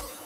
Uh.